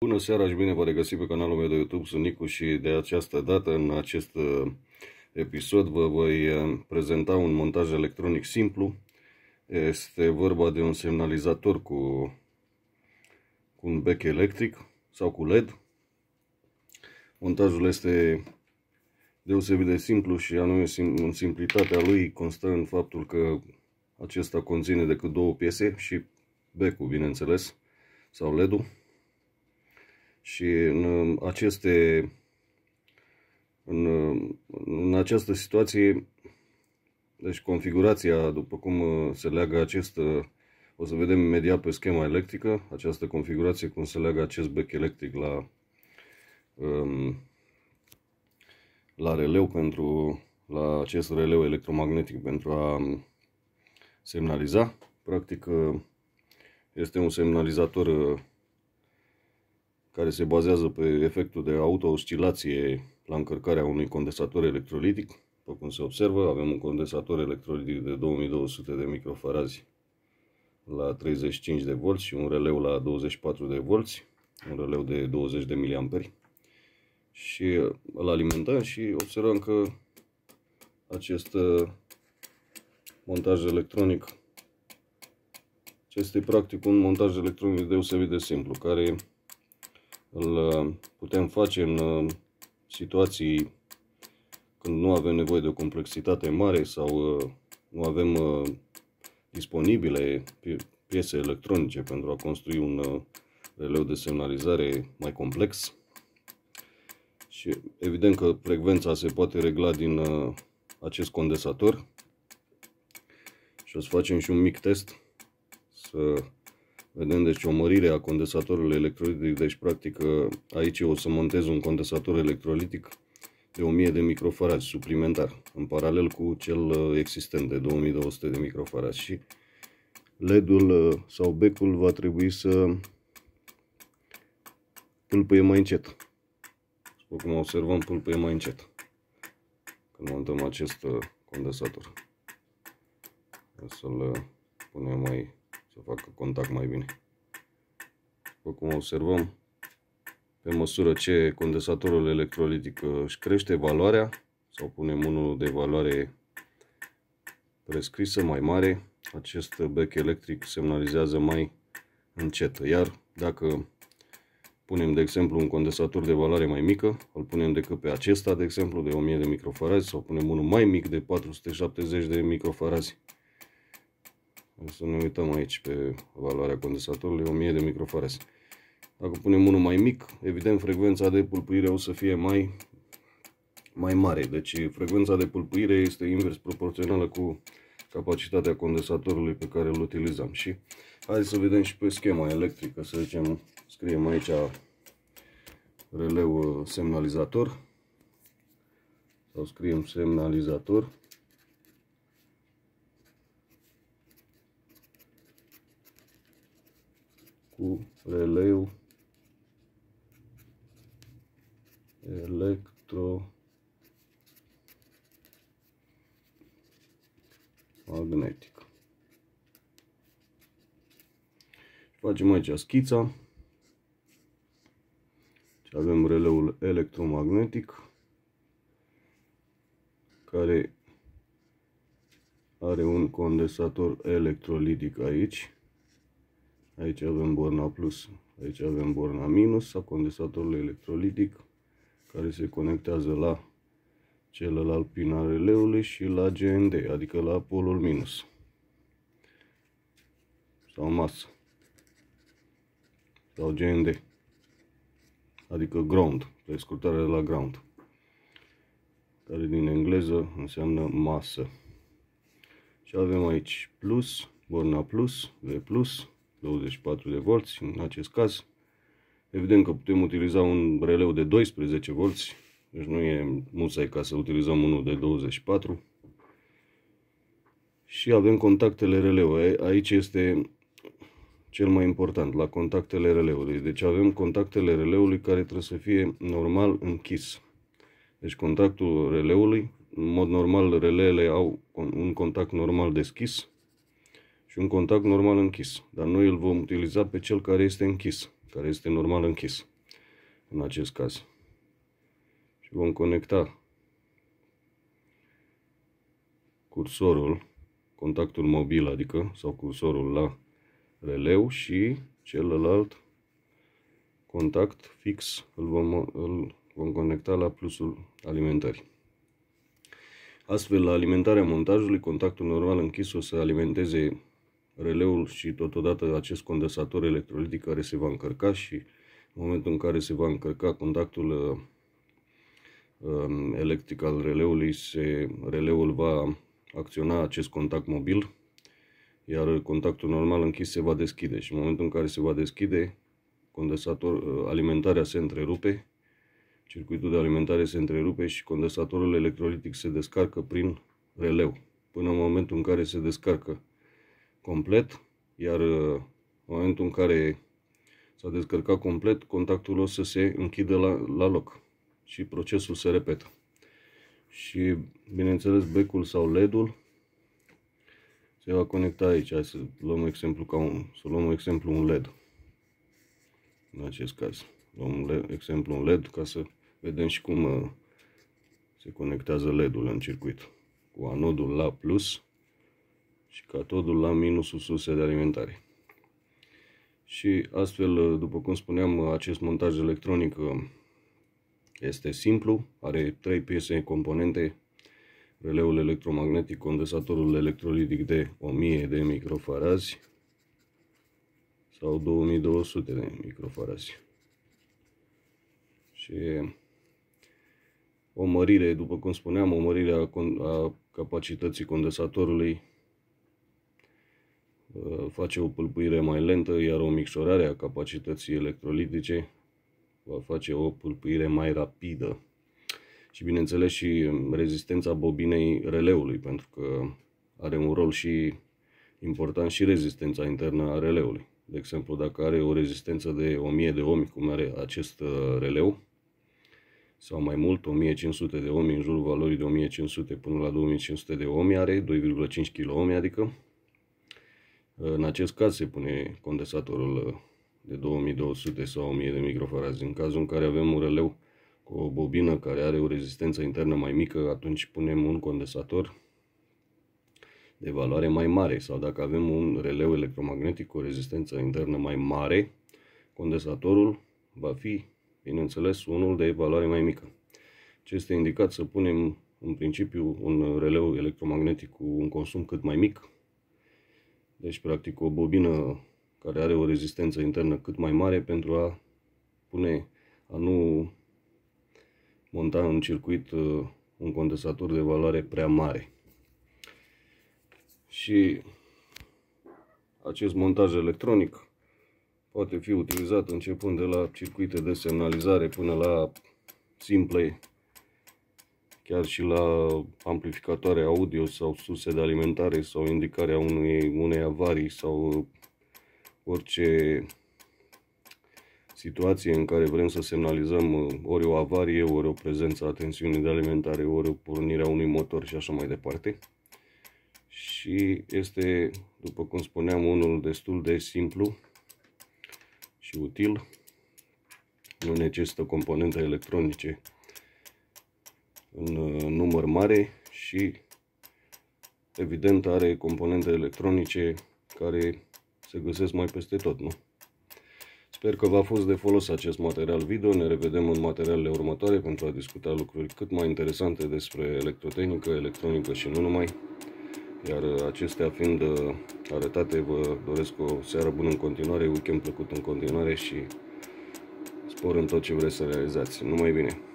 Bună seara și bine vă regăsit pe canalul meu de YouTube, sunt Nicu și de această dată, în acest uh, episod, vă voi uh, prezenta un montaj electronic simplu. Este vorba de un semnalizator cu, cu un bec electric sau cu LED. Montajul este deosebit de simplu și anume în simplitatea lui constă în faptul că acesta conține decât două piese și becul, bineînțeles, sau LED-ul și în aceste în, în această situație deci configurația după cum se leagă acest o să vedem imediat pe schema electrică această configurație cum se leagă acest bec electric la um, la releu pentru la acest releu electromagnetic pentru a semnaliza. Practic este un semnalizator care se bazează pe efectul de auto-oscilație la încărcarea unui condensator electrolitic. După cum se observă, avem un condensator electrolitic de 2200 de microfarazi la 35 de volți și un releu la 24 de volți, un releu de 20 de miliamperi. Și îl alimentăm și observăm că acest uh, montaj electronic este practic un montaj electronic deosebit de simplu, care îl uh, putem face în uh, situații când nu avem nevoie de o complexitate mare sau uh, nu avem disponibile piese electronice pentru a construi un releu de semnalizare mai complex. Și evident că frecvența se poate regla din acest condensator. Și o să facem și un mic test să Vedem deci o mărire a condensatorului electrolitic, deci practic aici o să montez un condensator electrolitic de 1000 de microfarazi suplimentar, în paralel cu cel uh, existent de 2200 de microfarazi și LED-ul uh, sau becul va trebui să pâlpâie mai încet. După cum observăm, pâlpâie mai încet când montăm acest uh, condensator. Să-l punem mai să facă contact mai bine. După cum observăm, pe măsură ce condensatorul electrolitic își crește valoarea, sau punem unul de valoare prescrisă mai mare, acest bec electric semnalizează mai încet. Iar dacă punem, de exemplu, un condensator de valoare mai mică, îl punem decât pe acesta, de exemplu, de 1000 de microfarazi, sau punem unul mai mic de 470 de microfarazi, o să ne uităm aici pe valoarea condensatorului, 1000 de microfarezi. Dacă punem unul mai mic, evident frecvența de pulpuire o să fie mai, mai mare. Deci frecvența de pulpuire este invers proporțională cu capacitatea condensatorului pe care îl utilizăm. Și hai să vedem și pe schema electrică, să zicem, scriem aici releu semnalizator sau scriem semnalizator cu releu electro magnetic. Facem aici schița. Și avem releul electromagnetic care are un condensator electrolitic aici Aici avem borna plus, aici avem borna minus a condensatorului electrolitic care se conectează la celălalt pin al releului și la GND, adică la polul minus sau masă sau GND adică ground, prescurtare de la ground care din engleză înseamnă masă. Și avem aici plus, borna plus, V plus 24 de volți în acest caz. Evident că putem utiliza un releu de 12 volți, deci nu e musai ca să utilizăm unul de 24. Și avem contactele releu. Aici este cel mai important, la contactele releului. Deci avem contactele releului care trebuie să fie normal închis. Deci contactul releului, în mod normal relele au un contact normal deschis și un contact normal închis. Dar noi îl vom utiliza pe cel care este închis, care este normal închis în acest caz. Și vom conecta cursorul, contactul mobil, adică, sau cursorul la releu și celălalt contact fix îl vom, îl vom conecta la plusul alimentării. Astfel, la alimentarea montajului, contactul normal închis o să alimenteze releul și totodată acest condensator electrolitic care se va încărca și în momentul în care se va încărca contactul uh, um, electric al releului, se, releul va acționa acest contact mobil, iar contactul normal închis se va deschide și în momentul în care se va deschide, condensator, uh, alimentarea se întrerupe, circuitul de alimentare se întrerupe și condensatorul electrolitic se descarcă prin releu, până în momentul în care se descarcă complet, iar uh, în momentul în care s-a descărcat complet, contactul o să se închidă la, la loc și procesul se repetă. Și, bineînțeles, becul sau LED-ul se va conecta aici. Hai să luăm exemplu ca un, să luăm exemplu un LED. În acest caz. Luăm un LED, exemplu un LED ca să vedem și cum uh, se conectează LED-ul în circuit. Cu anodul la plus și catodul la minusul surse de alimentare. Și astfel, după cum spuneam, acest montaj electronic uh, este simplu, are trei piese componente, releul electromagnetic, condensatorul electrolitic de 1000 de microfarazi sau 2200 de microfarazi. Și o mărire, după cum spuneam, o mărire a, a capacității condensatorului Uh, face o pâlpâire mai lentă, iar o micșorare a capacității electrolitice va face o pâlpâire mai rapidă. Și bineînțeles și rezistența bobinei releului, pentru că are un rol și important și rezistența internă a releului. De exemplu, dacă are o rezistență de 1000 de ohmi, cum are acest uh, releu, sau mai mult, 1500 de ohmi, în jurul valorii de 1500 până la 2500 de ohmi are, 2,5 kΩ, adică în acest caz se pune condensatorul uh, de 2200 sau 1000 de microfarazi. În cazul în care avem un releu cu o bobină care are o rezistență internă mai mică, atunci punem un condensator de valoare mai mare sau dacă avem un releu electromagnetic cu o rezistență internă mai mare, condensatorul va fi, bineînțeles, unul de valoare mai mică. Ce este indicat să punem în principiu un releu electromagnetic cu un consum cât mai mic, deci, practic, o bobină care are o rezistență internă cât mai mare pentru a pune, a nu monta în circuit uh, un condensator de valoare prea mare. Și acest montaj electronic poate fi utilizat începând de la circuite de semnalizare până la simple chiar și la amplificatoare audio sau surse de alimentare sau indicarea unei, unei avarii sau orice situație în care vrem să semnalizăm uh, ori o avarie, ori o prezență a tensiunii de alimentare, ori o pornire a unui motor și așa mai departe. Și este, după cum spuneam, unul destul de simplu și util. Nu necesită componente electronice în uh, număr mare și evident are componente electronice care se găsesc mai peste tot, nu? Sper că v-a fost de folos acest material video, ne revedem în materialele următoare pentru a discuta lucruri cât mai interesante despre electrotehnică, electronică și nu numai. Iar acestea fiind uh, arătate, vă doresc o seară bună în continuare, weekend plăcut în continuare și spor în tot ce vreți să realizați. Numai bine!